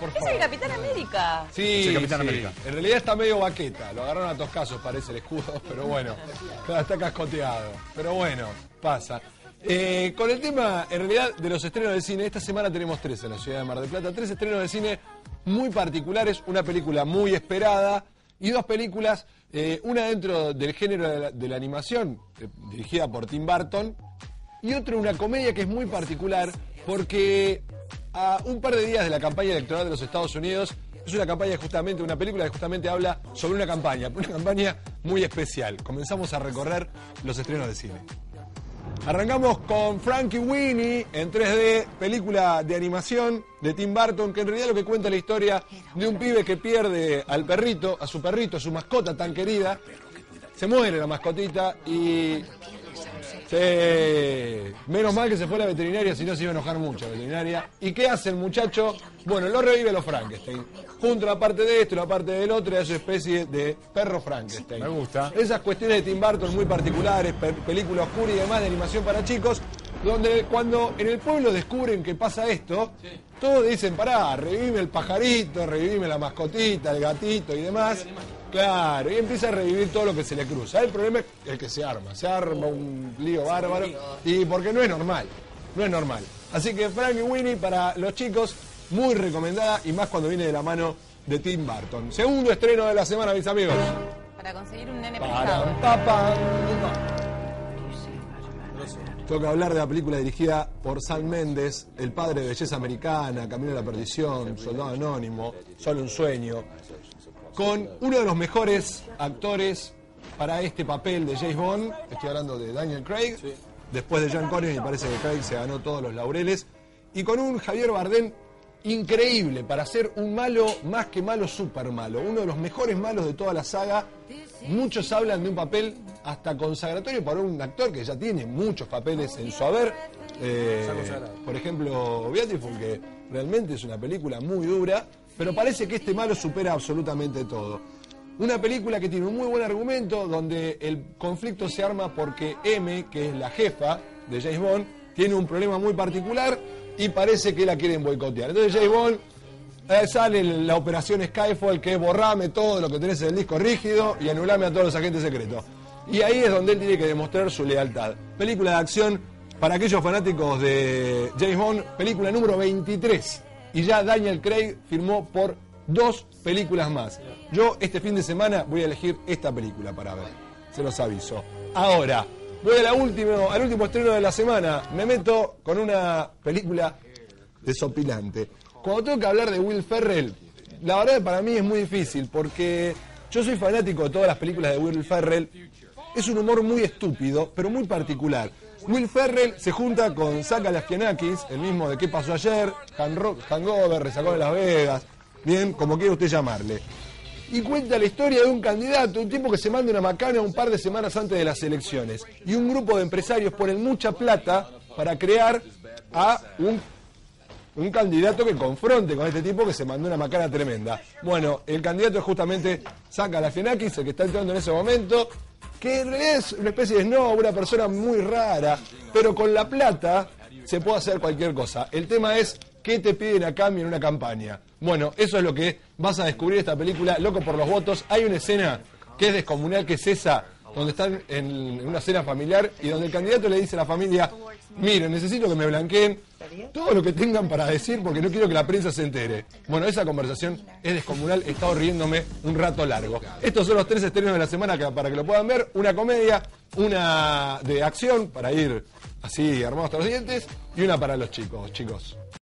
por Es el. Capitán América. Sí, Es el Capitán sí. América. En realidad está medio baqueta. Lo agarraron a toscazos, parece el escudo, pero bueno. Está cascoteado. Pero bueno, pasa. Eh, con el tema, en realidad, de los estrenos de cine, esta semana tenemos tres en la ciudad de Mar del Plata. Tres estrenos de cine muy particulares, una película muy esperada y dos películas, eh, una dentro del género de la, de la animación, eh, dirigida por Tim Burton, y otra una comedia que es muy particular porque a un par de días de la campaña electoral de los Estados Unidos es una campaña justamente, una película que justamente habla sobre una campaña, una campaña muy especial. Comenzamos a recorrer los estrenos de cine. Arrancamos con Frankie Winnie en 3D, película de animación de Tim Burton, que en realidad lo que cuenta la historia de un pibe que pierde al perrito, a su perrito, a su mascota tan querida. Se muere la mascotita y Sí, menos mal que se fue a la veterinaria, si no se iba a enojar mucho la veterinaria. ¿Y qué hace el muchacho? Bueno, lo revive los Frankenstein. Junto la parte de esto y la parte del otro, es su especie de perro Frankenstein. Me gusta. Esas cuestiones de Tim Burton muy particulares, pe- película oscura y demás de animación para chicos, donde cuando en el pueblo descubren que pasa esto, todos dicen, pará, revivime el pajarito, revivime la mascotita, el gatito y demás. Claro, y empieza a revivir todo lo que se le cruza. El problema es el que se arma, se arma un lío bárbaro, y porque no es normal, no es normal. Así que Frank y Winnie para los chicos, muy recomendada, y más cuando viene de la mano de Tim Burton. Segundo estreno de la semana, mis amigos. Para conseguir un nene prestado. pa, pam. Tengo que hablar de la película dirigida por Sam Méndez, el padre de Belleza Americana, Camino a la Perdición, Soldado Anónimo, Solo un Sueño, con uno de los mejores actores para este papel de James Bond, estoy hablando de Daniel Craig, después de John Connery me parece que Craig se ganó todos los laureles, y con un Javier Bardem increíble para ser un malo más que malo, súper malo, uno de los mejores malos de toda la saga. Muchos hablan de un papel hasta consagratorio para un actor que ya tiene muchos papeles en su haber. Eh, por ejemplo, Beautiful, que realmente es una película muy dura, pero parece que este malo supera absolutamente todo. Una película que tiene un muy buen argumento, donde el conflicto se arma porque M, que es la jefa de James Bond, tiene un problema muy particular y parece que la quieren boicotear. Entonces James Bond eh, sale la operación Skyfall, que es borrame todo lo que tenés en el disco rígido y anulame a todos los agentes secretos. Y ahí es donde él tiene que demostrar su lealtad. Película de acción para aquellos fanáticos de James Bond, película número 23. Y ya Daniel Craig firmó por dos películas más. Yo este fin de semana voy a elegir esta película para ver. Se los aviso. Ahora, voy a la último, al último estreno de la semana. Me meto con una película desopilante. Cuando tengo que hablar de Will Ferrell, la verdad para mí es muy difícil porque yo soy fanático de todas las películas de Will Ferrell. Es un humor muy estúpido, pero muy particular. Will Ferrell se junta con Saka Laskianakis, el mismo de ¿Qué pasó ayer? Hangover, Resacó de Las Vegas, bien, como quiera usted llamarle. Y cuenta la historia de un candidato, un tipo que se manda una macana un par de semanas antes de las elecciones. Y un grupo de empresarios ponen mucha plata para crear a un un candidato que confronte con este tipo que se mandó una macana tremenda. Bueno, el candidato es justamente Saca la Fianakis, el que está entrando en ese momento, que en es una especie de no, una persona muy rara, pero con la plata se puede hacer cualquier cosa. El tema es qué te piden a cambio en una campaña. Bueno, eso es lo que vas a descubrir esta película, Loco por los Votos. Hay una escena que es descomunal, que es esa, donde están en una cena familiar y donde el candidato le dice a la familia, miren, necesito que me blanqueen todo lo que tengan para decir porque no quiero que la prensa se entere. Bueno, esa conversación es descomunal, he estado riéndome un rato largo. Estos son los tres estrenos de la semana para que lo puedan ver, una comedia, una de acción para ir así armados hasta los dientes y una para los chicos, chicos.